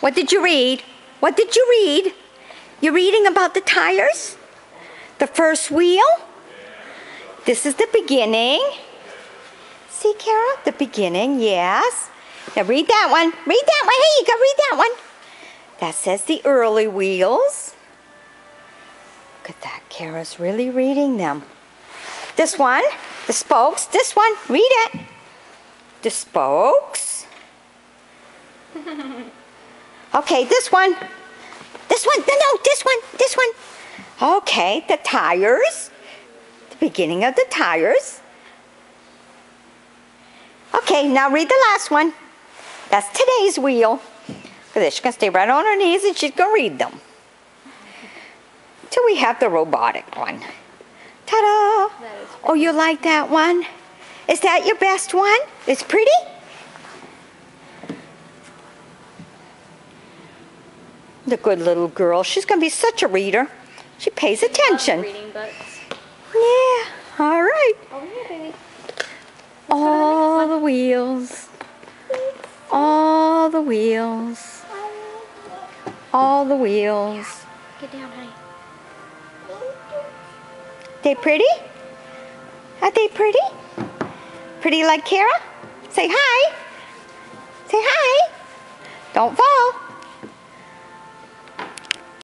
What did you read? What did you read? You're reading about the tires? The first wheel? This is the beginning. See, Kara? The beginning, yes. Now read that one. Read that one. Hey, you go read that one. That says the early wheels. Look at that. Kara's really reading them. This one, the spokes. This one, read it. The spokes. Okay, this one. This one. No, no, this one. This one. Okay, the tires. The beginning of the tires. Okay, now read the last one. That's today's wheel. Look at this. She's going to stay right on her knees and she's going to read them. Till we have the robotic one. Ta-da! Oh, you like that one? Is that your best one? It's pretty? The good little girl. She's going to be such a reader. She pays attention. Reading books. Yeah. All right. Oh, Over here, baby. All the wheels. All the wheels. All the wheels. Get down, honey. They pretty? Are they pretty? Pretty like Kara? Say hi. Say hi. Don't fall.